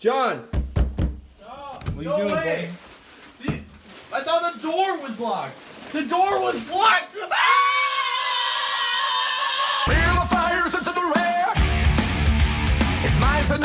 John. What are you no doing, way. buddy? See, I thought the door was locked. The door was locked. Ah! Feel the fires into the rear. It's nice and